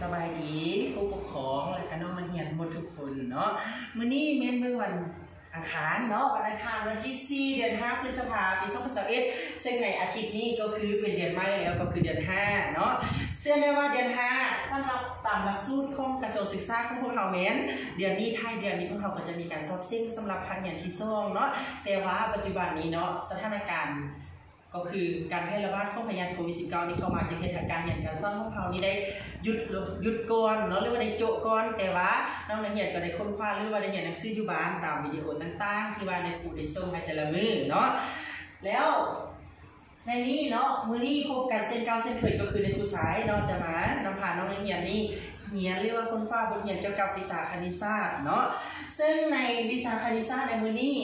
สบายดีผู้ปกครองและก็น้องมันเฮียนหมดทุกคนเนาะมื้อนี้เมนมื้อวันอังคารเนาะวันอังคารวันที่4เดือน5พฤษภาคมปี2021ซึ่งในอาทิตย์นี้ก็คือเป็นเดือนใหม่แล้วก็คือเดือน5เนาะเชื่อได้ว่าเดือน5ถ้าเราตามหลักสูตรของกระทรวงศึกษาของพวกเราแม่นเดือนนี้ท้ายเดือนนี้พวกเราก็จะมีการสอบซิ่งสำหรับพันอย่างที่ซ่องเนาะแต่ว่าปัจจุบันนี้เนาะสถานการณ์ ก็คือการแพร่ระบาดของพยานโควิด -19 นี่เข้ามาจะเหตุการณ์อย่างการซ่อนของเขานี่ได้หยุดหยุดก่อนเนาะหรือว่าได้โจก่อนแต่ว่าน้องนักเรียนก็ได้ค้นคว้าหรือว่าได้เรียนหนังสืออยู่บ้านตามวิดีโอต่างๆที่ว่าในครูได้ส่งให้แต่ละมือเนาะแล้วในนี้เนาะมือนี้พบกันเส้นเก้าเส้นเคยก็คือในครูสายเนาะจะมานำพาน้องนักเรียนนี่เรียนเรียกว่าค้นคว้าบทเรียนเกี่ยวกับวิชาคณิตศาสตร์เนาะซึ่งในวิชาคณิตศาสตร์ในมือนี้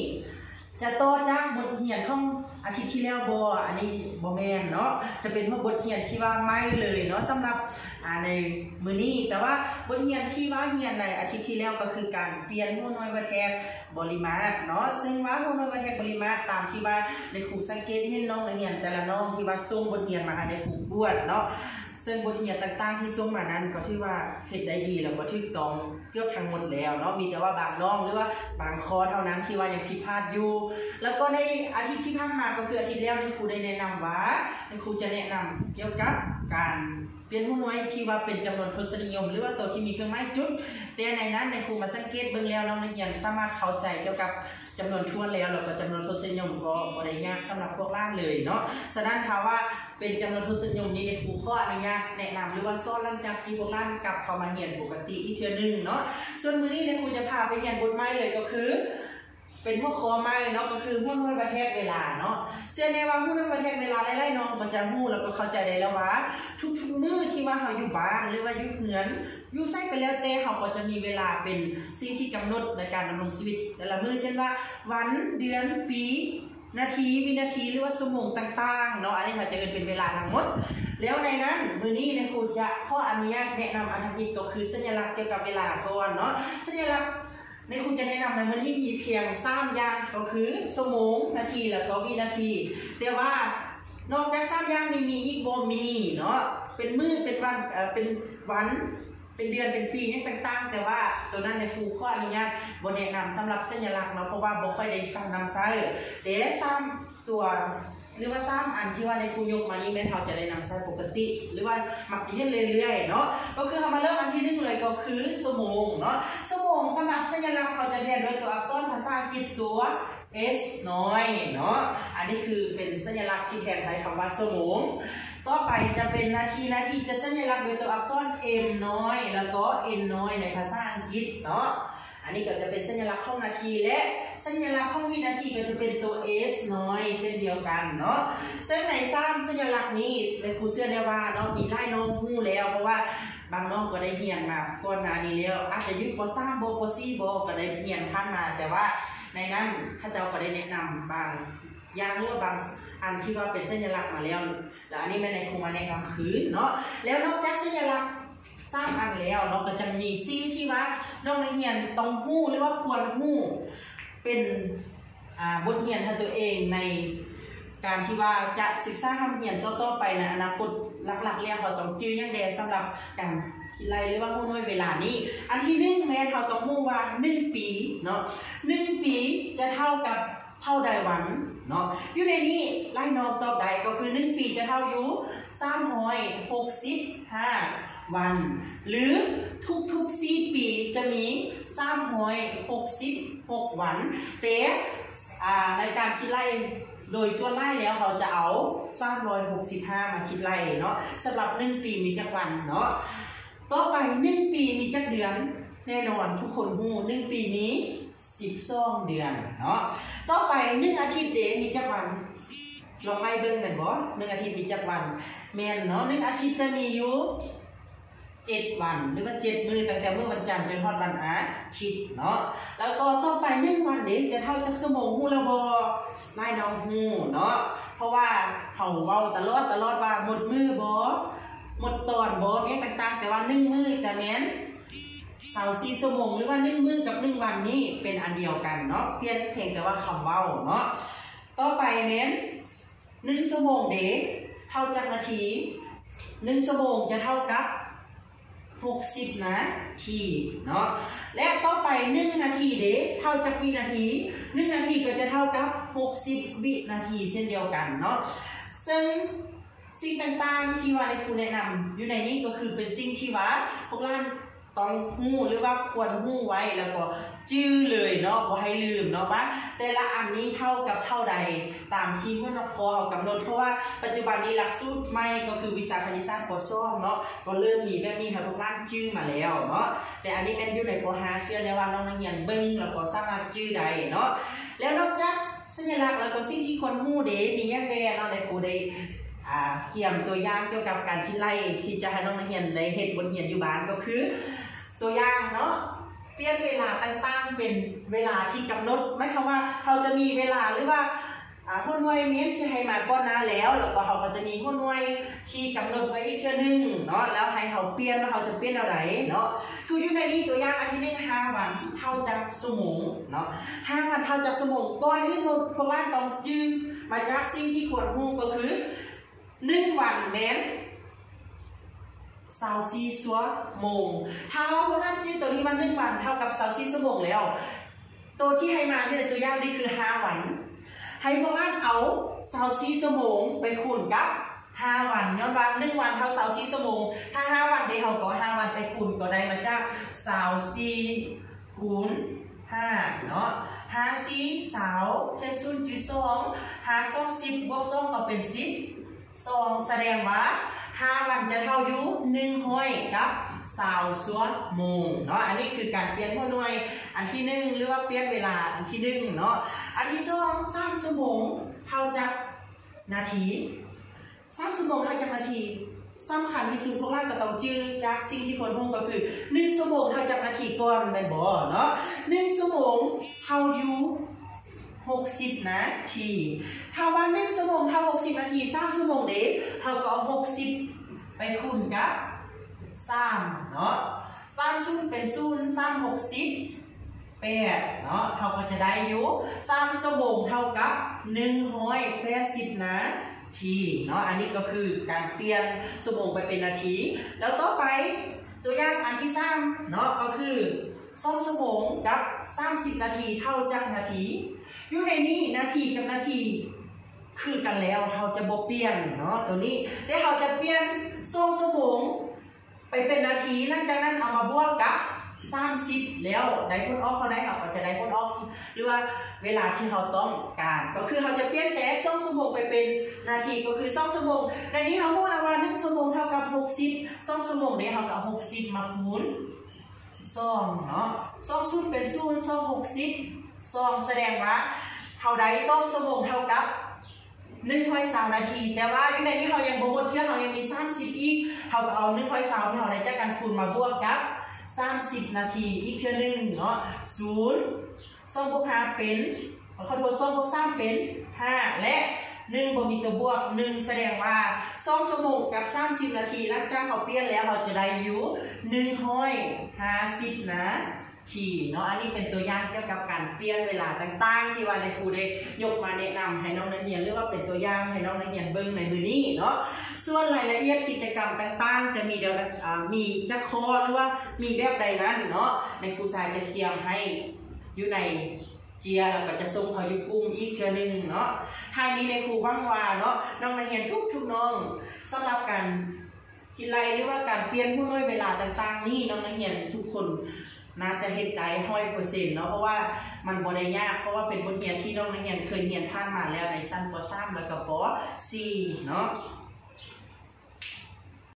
จะต่อจากบทเรียนของอาทิตย์ที่แล้วบออันนี้บอแมนเนาะจะเป็นพวกบทเรียนที่ว่าไม่เลยเนาะสำหรับในมือนี้ แต่ว่าบทเรียนที่ว่าเรียนในอาทิตย์ที่แล้วก็คือการเปลี่ยนหัวน้อยวัแทกบริมาตรเนาะซึ่งว่าหัวน้อยวัแทกบริมาตรตามที่ว่าในครูสังเกตเห็นน้องนักเรียนแต่ละน้องที่ว่าส่งบทเรียนมาให้ในครูบวชเนาะ ซึ่งบทเรียนต่างๆ ที่ส่งมานั้นก็ถือว่าเฮ็ดได้ดีแล้วก็ถูกต้องเกือบทั้งหมดแล้วเนาะมีแต่ว่าบางน้องหรือว่าบางคอเท่านั้นที่ว่ายังผิดพลาดอยู่ แล้วก็ในอาทิตย์ที่ผ่านมาก็คืออาทิตย์แล้วนี่ครูได้แนะนำว่าครูจะแนะนำเกี่ยวกับการเปลี่ยนหูน้อยที่ว่าเป็นจำนวนทศนิยม หรือว่าตัวที่มีเครื่องหมายจุด แต่ในนั้นในครูมาสังเกตเบิ่งแล้วน้องนักเรียนสามารถเข้าใจเกี่ยวกับจำนวนทวนแล้วแล้วก็จำนวนทศนิยมก็บ่ได้ยากสำหรับพวกล่างเลยเนาะฉะนั้นถ้าว่า เป็นจำนวนทศนิยมนี้ในครูข้ออนุญาตแนะนำหรือว่าสอนหลังจากที่พวกล่างกลับเข้ามาเรียนปกติอีกเทือนึงเนาะส่วนมื้อนี้ในครูจะพาไปเรียนบทใหม่เลยก็คือ เป็นพวกคอไม้เนาะก็คือหุ้นด้วยประเทศเวลาเนาะเชื่อแน่ว่าหุ้นด้วยประเทศเวลาไล่ๆเนาะมันจะหู้แล้วก็เข้าใจได้แล้วว่า ทุกๆมื้อที่ว่าเราอยู่บ้านหรือว่าอยู่เหือนอยู่ไส้ก็แล้วแต่เขาก็จะมีเวลาเป็นสิ่งที่กำหนดในการดำรงชีวิต แต่ละมื้อเช่นว่า วันเดือนปี นาทีวินาทีหรือว่าชั่วโมงต่างๆเนาะอันนี้เขาจะเอินเป็นเวลาทั้งหมด แล้วในนั้นมือนี้ในครูจะข้ออนุญาตแนะนำอันทำอีกก็คือสัญลักษณ์เกี่ยวกับเวลาก่อนเนาะสัญลักษณ์ในคุณจะแนะนำในมันที่มีเพียงสามอย่างก็คือชั่วโมงนาทีแล้วก็วินาที แต่ว่านอกจากสามอย่างมีมีอีกบ่มีเนาะเป็นมือเป็นวันเอ่อเป็นวัน เป็นเดือนเป็นปีย่างต่างๆ แต่ว่าตัวนั้นในครูข้ออนุญาตบนแนะนำสำหรับสัญลักษณ์เนาะเพราะว่าบ่ค่อยได้สร้างนำใช้แต่สร้างตัวหรือว่าสร้างอันที่ว่าในครูยกมานี้แม่เขาจะได้นำใช้ปกติ หรือว่ามักจะเห็นเรื่อยๆเนาะก็คือเขามาเริ่มอันที่หนึ่งเลยก็คือชั่วโมงเนาะชั่วโมงสำหรับสัญลักษณ์เขาจะแทนด้วยตัวอักษรภาษาอังกฤษตัว S น้อยเนาะอันนี้คือเป็นสัญลักษณ์ที่แทนไทยคำว่าชั่วโมง ต่อไปจะเป็นนาทีนาทีจะสัญลักษณ์โดยตัวอักษร M น้อย แล้วก็ N น้อยในภาษาอังกฤษเนาะอันนี้ก็จะเป็นสัญลักษณ์ของนาทีและสัญลักษณ์ของวินาทีก็จะเป็นตัว S น้อยเส้นเดียวกันเนาะซึ่งในสามสัญลักษณ์นี้ในครูเชื่อได้ว่าเนาะมีไล่น้องหู้แล้วเพราะว่าบางน้องก็ได้เรียนมาก่อนหน้านี้แล้วอาจจะอยุคปสามโบปสี่โบก็ได้เรียนผ่านมา แต่ว่าในนั้นข้าเจ้าก็ได้แนะนำบาง ยางหรือว่าบางอันที่ว่าเป็นสัญลักษณ์มาแล้ว แล้วอันนี้แม่ในครูมาแนะนำคืนเนาะ แล้วนอกจากสัญลักษณ์สร้างอันแล้วเนาะก็จะมีสิ่งที่ว่าน้องนักเรียนต้องหู้หรือว่าควรหู้เป็นอ่าบทเรียนให้ตัวเองในการที่ว่าจะศึกษาคำเรียนต่อๆไปในอนาคตหลักๆแล้วเขาต้องจื้อยังแดสำหรับการไรหรือว่าหู้น้อยเวลานี้ อันที่หนึ่งแม่เขาต้องหู้ว่าหนึ่งปีเนาะหนึ่งปีจะเท่ากับ เท่าใดวันเนาะอยู่ในนี้ไล่นอกตอบใดก็คือหนึ่งปีจะเท่าอยู่สามร้อยหกสิบห้าวัน หรือทุกๆสี่ปีจะมี366วันแต่อ่าในการคิดไล่โดยส่วนไล่แล้วเขาจะเอา365มาคิดไล่เนาะสำหรับ1ปีมีจักวันเนาะต่อไป1ปีมีจักเดือน แน่นอนทุกคนหู1ปีนี้12เดือนเนาะต่อไป1อาทิตย์เดมีจักวันลองไล่เบิ่งกันบ่หนึ่งอาทิตย์มีจักวันแมนเนาะหนึ่งอาทิตย์จะมีอยู่เจ็ดวันหรือว่าเจ็ดมือตั้งแต่เมื่อวันจันทร์จนฮอดวันอาทิตย์เนาะแล้วก็ต่อไปหนึ่งวันเด็กจะเท่าจักสมงฮู้ละบ่ไล่น้องฮู้เนาะเพราะว่าเขาเว้าตลอดตลอดว่าหมดมือบ่หมดตอนบ่แม่นต่างๆ แต่ว่าหนึ่งมือจะแมน สาวสี่ชั่วโมงหรือว่าหนึ่งมื้อกับหนึ่งวันนี้เป็นอันเดียวกันเนาะเพียงเพียงแต่ว่าคำเว้าเนาะต่อไปเน้นหนึ่งชั่วโมงเดเท่าจักนาทีหนึ่งชั่วโมงจะเท่ากับ60นาทีเนาะและต่อไป1นาทีเดเท่าจากวินาที1นาทีก็จะเท่ากับ60วินาทีเช่นเดียวกันเนาะซึ่งสิ่งต่างๆที่ว่าในครูแนะนำอยู่ในนี้ก็คือเป็นสิ่งที่ว่าพวกเรา ต้องหู้หรือว่าควรหู้ไว้แล้วก็จื้อเลยเนาะบ่ให้ลืมเนาะว่าแต่ละอันนี้เท่ากับเท่าใดตามที่พวกนครกำหนดเพราะว่าปัจจุบันนี้หลักสูตรใหม่ก็คือวิชาคณิตศาสตร์ป .2 เนาะก็เริ่มมีแบบนี้ให้พวกเราจื้อมาแล้วเนาะแต่อันนี้แม่นอยู่ในป .5 เสียแล้วว่าน้องนักเรียนเบิ่งแล้วก็สามารถจื้อได้เนาะแล้วนอกจากสัญลักษณ์แล้วก็สิ่งที่คนหู้เด้มีอย่างแน่เนาะในครูได้ เกี่ยมตัวอย่างเกี่ยวกับการที่ไล่ที่จะให้น้องนักเรียนได้เฮ็ดบทเรียนอยู่บ้านก็คือ ตัวอย่างเนาะเปลี่ยนเวลาต่างๆเป็นเวลาที่กำหนดไม่คำว่าเราจะมีเวลาหรือว่าหุ้นหน่วยเมียนที่ให้มาก่อนหน้าแล้ว แล้วก็เขาก็จะมีหุ้นหน่วยที่กำหนดไว้อีกเทื่อหนึงเนาะแล้วให้เขาเปลี่ยนว่าเขาจะเปลี่ยนเอาไหนเนาะคืออยู่ในนี้ตัวอย่างอันที่หนึ่งห้าวันเท่าจากสมงเนาะห้าวันเท่าจากสมงก่อนที่พวกเราต้องจื้อมาจากสิ่งที่ควรรู้ก็คือ หนึ่งวันแม้นสาวซีซัวโมง ถ้าว่าพวกนั้นจื้อตัวนี้มาหนึ่งวันเท่ากับสาวซีซัวโมงแล้ว ตัวที่ให้มาเนี่ยตัวอย่างนี่คือห้าวัน ให้พวกนั้นเอาสาวซีซัวโมงไปคูณกับห้าวันย้อนว่าหนึ่งวันเท่าสาวซีซัวโมง ถ้าห้าวันเดียวก็ห้าวันไปคูณก็ได้มาจากสาวซีคูณห้าเนาะห้าซีสาวแค่ศูนย์จุดสองห้าสองสิบบวกสองก็เป็นสิบ สองแสดงว่าห้าวันจะเท่าอยู่หนึ่งห้อยกับสาวส่วโมงเนาะอันนี้คือการเปลี่ยนหัวหน่วย อันที่หนึ่งหรือว่าเปลี่ยนเวลาอันที่หนึ่งเนาะอันที่สองสามชั่วโมงเท่าจากนาทีสามชั่วโมงเท่าจากนาทีสำคัญที่สุดพวกเราก็ต้องจื้อจากสิ่งที่คนพูดก็คือหนึ่งชั่วโมงเท่าจากนาทีก่อนแม่นบ่เนาะหนึ่งชั่วโมงเท่าอยู่ 60 นาที ถ้าว่า1ชั่วโมงเท่า 60 นาที3ชั่วโมงเด้เขาก็เอา60 ไปคูณกับ3เนาะ3ศูนย์เป็น0 3 60 8เนาะเขาก็จะได้อยู่3ชั่วโมงเท่ากับ180นาทีเนาะอันนี้ก็คือการเปลี่ยนชั่วโมงไปเป็นนาที แล้วต่อไปตัวอย่างอันที่3เนาะก็คือ2ชั่วโมงกับ30นาทีเท่าจากนาที อยู่ในนี้นาทีกับนาทีคือกันแล้วเราจะบ่เปลี่ยนเนาะตัวนี้ แต่เราจะเปลี่ยนสองชั่วโมงไปเป็นนาทีหลังจากนั้นเอามาบวกกับ30แล้วได้ผลออกเขาได้เราก็จะได้ผลออก หรือว่าเวลาที่เราต้องการ ก็คือเราจะเปลี่ยนแต่สองชั่วโมงไปเป็นนาทีก็คือสองชั่วโมงในนี้เราพูดแล้วว่าหนึ่งชั่วโมงเท่ากับ60สองชั่วโมงเนี่ยเราก็เอา60มาคูณสองเนาะสองศูนย์เป็นศูนย์สองหกสิบ ซองแสดงว่าเท่าใดซองชั่วโมงเท่ากับหนึ่งร้อยสามนาที แต่ว่าอยู่ในนี้เขายังบวกเที่ยวเขายังมีสามสิบอีกเขาก็เอาหนึ่งร้อยสามที่เขาได้จากการคูณมาบวกกับสามสิบนาทีอีกเท่านึงเนาะศูนย์ซองบวกห้าเป็นเขาโดูซองบวกสามเป็นห้าและหนึ่งบ่มีตัวบวกหนึ่งแสดงว่าสองชั่วโมงกับสามสิบนาทีหลังจากเขาเปลี่ยนแล้วเขาจะได้อยู่หนึ่งร้อยห้าสิบนะ ทีเนาะอันนี้เป็นตัวอย่างเกี่ยวกับการเปลี่ยนเวลาต่างๆ ที่ว่าในครูได้ยกมาแนะนำให้น้องนักเรียนหรือว่าเป็นตัวอย่างให้น้องนักเรียนเบิ่งในมือนี้เนาะส่วนรายละเอียดกิจกรรมต่างๆ จะมีเดี๋ยวมีจะคอหรือว่ามีแบบใดนั้นเนาะในครูสายจะเตรียมให้อยู่ในเจียแล้วก็จะส่งเขาอยู่กลุ่มอีกเทือนึงเนาะท้ายนี้ในครูว่างวาเนาะน้องนักเรียนทุกทุกน้องสำหรับการกินไรหรือว่าการเปลี่ยนผู้น้อยเวลาต่างๆ นี่น้องนักเรียนทุกคน น่าจะเฮ็ดได้ห้อยเปอร์เซ็นต์เนาะเพราะว่ามันบริยากเพราะว่าเป็นบทเรียนที่น้องนักเรียนเคยเรียนผ่านมาแล้วในสั้นป .3 แล้วก็ป .4 เนาะ